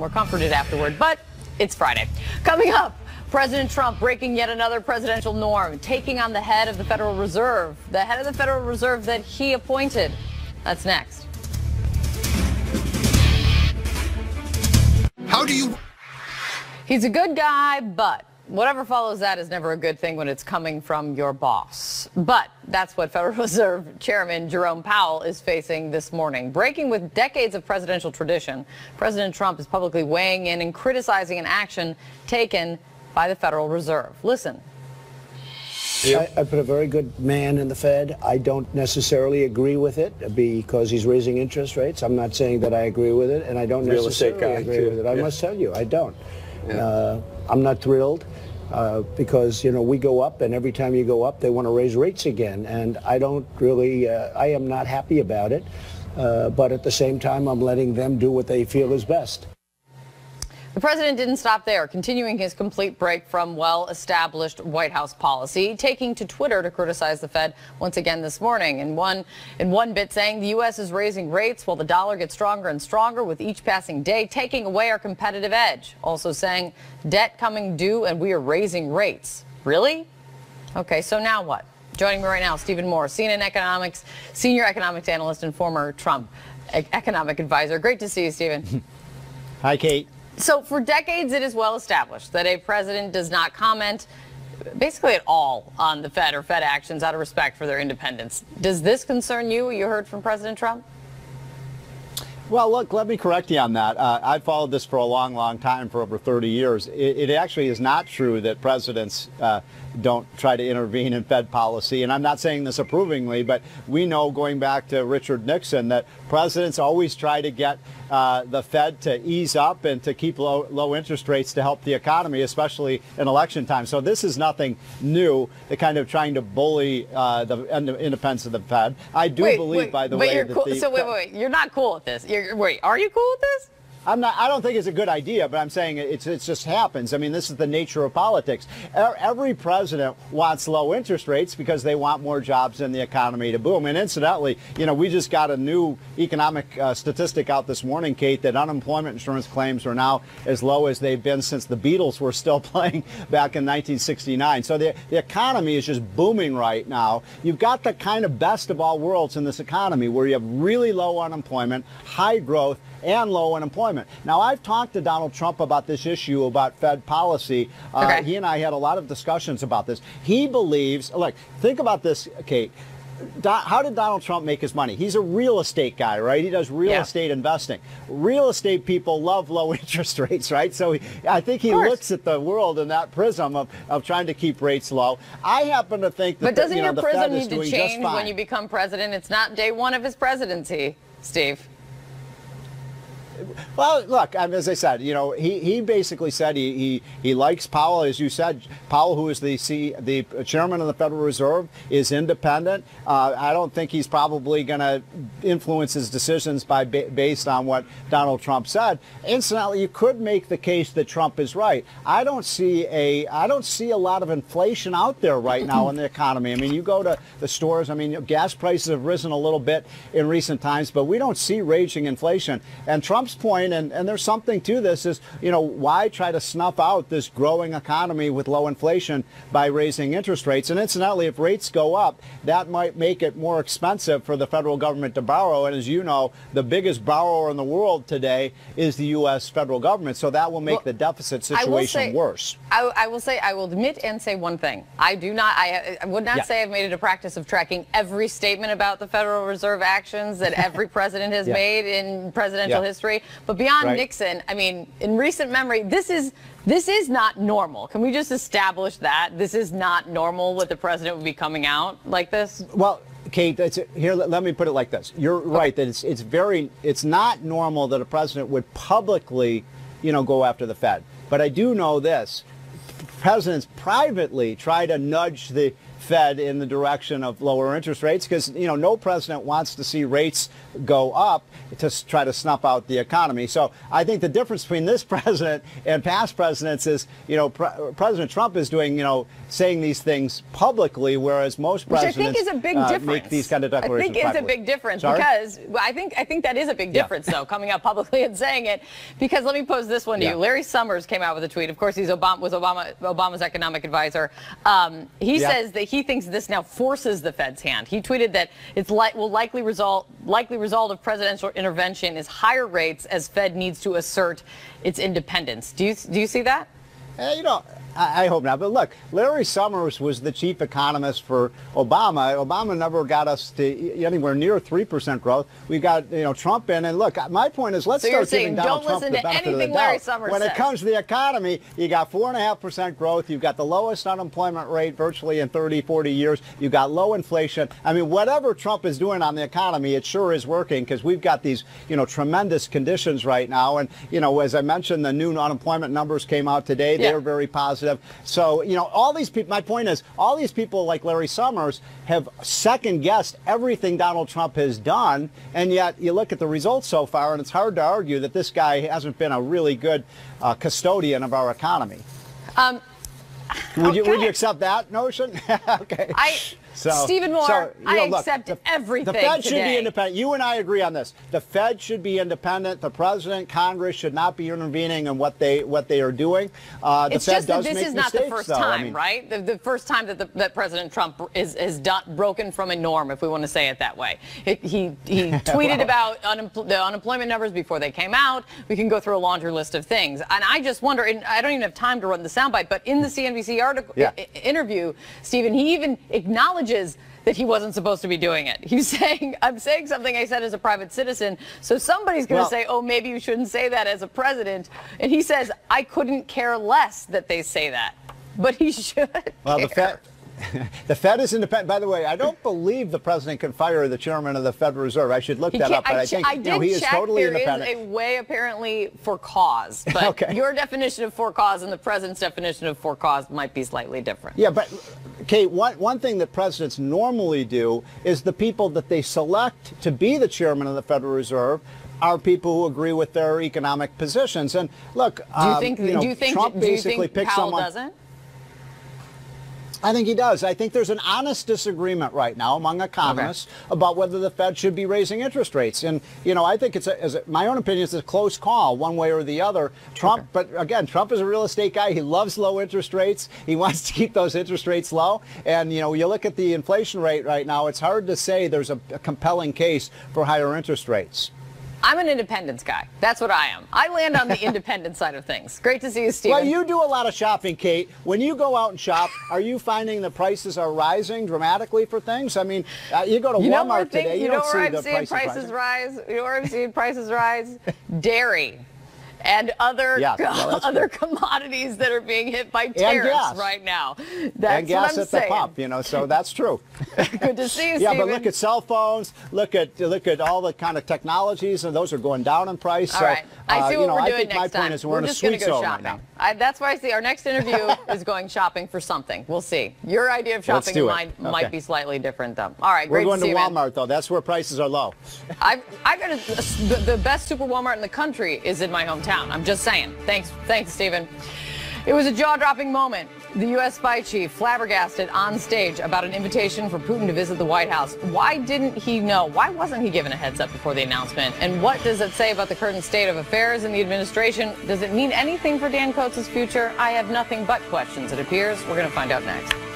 We're comforted afterward, but it's Friday. Coming up, President Trump breaking yet another presidential norm, taking on the head of the Federal Reserve, the head of the Federal Reserve that he appointed. That's next. How do you? He's a good guy, but whatever follows that is never a good thing when it's coming from your boss. But that's what Federal Reserve Chairman Jerome Powell is facing this morning. Breaking with decades of presidential tradition, President Trump is publicly weighing in and criticizing an action taken by the Federal Reserve. Listen. I, I, put a very good man in the Fed. I don't necessarily agree with it because he's raising interest rates. I'm not saying that I agree with it, and I don't Real necessarily agree too. with it. I yeah. must tell you, I don't. Yeah. Uh, I'm not thrilled. Uh, because you know we go up, and every time you go up, they want to raise rates again, and I don't really, uh, I am not happy about it. Uh, but at the same time, I'm letting them do what they feel is best. The president didn't stop there, continuing his complete break from well-established White House policy, taking to Twitter to criticize the Fed once again this morning. In one, in one bit saying the U.S. is raising rates while the dollar gets stronger and stronger with each passing day, taking away our competitive edge. Also saying debt coming due and we are raising rates. Really? Okay, so now what? Joining me right now, Stephen Moore, CNN Economics, senior economics analyst and former Trump economic advisor. Great to see you, Stephen. Hi, Kate. So for decades, it is well established that a president does not comment basically at all on the Fed or Fed actions out of respect for their independence. Does this concern you, you heard from President Trump? Well, look, let me correct you on that. Uh, I've followed this for a long, long time, for over 30 years. It, it actually is not true that presidents uh, don't try to intervene in Fed policy. And I'm not saying this approvingly, but we know going back to Richard Nixon that presidents always try to get uh, the Fed to ease up and to keep low, low interest rates to help the economy, especially in election time. So this is nothing new, the kind of trying to bully uh, the independence of the Fed. I do wait, believe, wait, by the way, that cool, the, so wait, wait, wait, you're not cool with this. You're, wait, are you cool with this? I'm not. I don't think it's a good idea, but I'm saying it's it just happens. I mean, this is the nature of politics. Every president wants low interest rates because they want more jobs in the economy to boom. And incidentally, you know, we just got a new economic uh, statistic out this morning, Kate, that unemployment insurance claims are now as low as they've been since the Beatles were still playing back in 1969. So the the economy is just booming right now. You've got the kind of best of all worlds in this economy, where you have really low unemployment, high growth and low unemployment. Now, I've talked to Donald Trump about this issue about Fed policy. Uh, okay. He and I had a lot of discussions about this. He believes, look, think about this, Kate. how did Donald Trump make his money? He's a real estate guy, right? He does real yeah. estate investing. Real estate people love low interest rates, right? So he, I think he looks at the world in that prism of, of trying to keep rates low. I happen to think that But doesn't the, you your know, prism need to change when you become president? It's not day one of his presidency, Steve. Well, look, as I said, you know, he, he basically said he, he, he likes Powell, as you said. Powell, who is the C, the chairman of the Federal Reserve, is independent. Uh, I don't think he's probably going to influence his decisions by based on what Donald Trump said. Incidentally, you could make the case that Trump is right. I don't see a I don't see a lot of inflation out there right now in the economy. I mean, you go to the stores. I mean, gas prices have risen a little bit in recent times, but we don't see raging inflation. And Trump's Trump's point, and, and there's something to this, is, you know, why try to snuff out this growing economy with low inflation by raising interest rates? And incidentally, if rates go up, that might make it more expensive for the federal government to borrow. And as you know, the biggest borrower in the world today is the U.S. federal government. So that will make well, the deficit situation say, worse. I, I, will say, I will admit and say one thing. I do not, I, I would not yeah. say I've made it a practice of tracking every statement about the Federal Reserve actions that every president has yeah. made in presidential yeah. history. But beyond right. Nixon, I mean, in recent memory, this is this is not normal. Can we just establish that this is not normal? What the president would be coming out like this? Well. Kate, here. Let me put it like this. You're right that it's it's very it's not normal that a president would publicly, you know, go after the Fed. But I do know this: presidents privately try to nudge the Fed in the direction of lower interest rates because, you know, no president wants to see rates go up to try to snuff out the economy. So I think the difference between this president and past presidents is, you know, Pre- President Trump is doing, you know, saying these things publicly, whereas most presidents Which I think is a big uh, difference. make these kind of declarations. I think it's a big difference Sorry? because I think I think that is a big Yeah. difference though, coming out publicly and saying it. Because let me pose this one to Yeah. you. Larry Summers came out with a tweet. Of course, he's Obama was Obama Obama's economic advisor. Um, he Yeah. says that he thinks this now forces the Fed's hand. He tweeted that it's will likely result likely result of presidential intervention is higher rates as Fed needs to assert its independence. Do you do you see that? Eh, you know, I, I hope not. But look, Larry Summers was the chief economist for Obama. Obama never got us to anywhere near 3% growth. We got, you know, Trump in. And look, my point is let's So start giving Donald don't Trump listen the to benefit of the anything Larry doubt. When it comes to the economy, you got 4.5% growth. You've got the lowest unemployment rate virtually in 30, 40 years. You've got low inflation. I mean, whatever Trump is doing on the economy, it sure is working because we've got these, you know, tremendous conditions right now. And, you know, as I mentioned, the new unemployment numbers came out today. Yeah. They're very positive. So, you know, all these people, my point is, all these people like Larry Summers have second guessed everything Donald Trump has done. And yet you look at the results so far, and it's hard to argue that this guy hasn't been a really good uh, custodian of our economy. Um, Would you would you accept that notion? okay. I- Stephen Moore, I accept everything The Fed should be independent. You and I agree on this. The Fed should be independent. The president, Congress should not be intervening in what they what they are doing. Uh, the it's Fed just that this is not the first though. I time, mean- right? The, the first time that, the, that President Trump is has done, broken from a norm, if we want to say it that way. He he, he tweeted Well- about unempl- the unemployment numbers before they came out. We can go through a laundry list of things, and I just wonder. And I don't even have time to run the soundbite, but in the CNBC article Yeah. i- interview, Stephen, he even acknowledges. That he wasn't supposed to be doing it. He's saying, I'm saying something I said as a private citizen. So somebody's going to Well- say, oh, maybe you shouldn't say that as a president. And he says, I couldn't care less that they say that. But he should. Well, the care. Fed. The Fed is independent. By the way, I don't believe the president can fire the chairman of the Federal Reserve. I should look He that up, but I, ch- think I did know, he is totally There is independent. a way apparently for cause, but Okay. your definition of for cause and the president's definition of for cause might be slightly different. Yeah, but Kate, one, one thing that presidents normally do is the people that they select to be the chairman of the Federal Reserve are people who agree with their economic positions. And look, Do you um, think? know, do you think? Trump do you basically think Powell someone. doesn't? I think he does. I think there's an honest disagreement right now among economists about whether the Fed should be raising interest rates. And, you know, I think it's, a, as a, my own opinion, it's a close call, one way or the other. Trump, but again, Trump is a real estate guy. He loves low interest rates. He wants to keep those interest rates low. And, you know, you look at the inflation rate right now, it's hard to say there's a, a compelling case for higher interest rates. I'm an independence guy. That's what I am. I land on the independent side of things. Great to see you, Steve. Well, you do a lot of shopping, Kate. When you go out and shop, are you finding the prices are rising dramatically for things? I mean, uh, you go to You Walmart today, you, you know don't see where I'm the seeing prices, prices rise? You know where I'm seeing prices rise? Dairy. And other Yeah, well, other commodities that are being hit by tariffs right now. That's and gas at saying. the pump, you know, so that's true. Good to see you, yeah, Stephen. but look at cell phones, look at look at all the kind of technologies, and those are going down in price. All so, right. I uh, see you what know, we're I doing next my time. point is we're, a just going to go shopping. right now. I, that's why I see our next interview is going shopping for something. We'll see. Your idea of shopping it. might, Okay. might be slightly different, though. All right, We're great going to to see you. Walmart though. That's where prices are low. I've, I've got a, the, the best super Walmart in the country is in my hometown. I'm just saying. Thanks, thanks, Stephen. It was a jaw-dropping moment. The U.S. spy chief flabbergasted on stage about an invitation for Putin to visit the White House. Why didn't he know? Why wasn't he given a heads up before the announcement? And what does it say about the current state of affairs in the administration? Does it mean anything for Dan Coats' future? I have nothing but questions, it appears. We're going to find out next.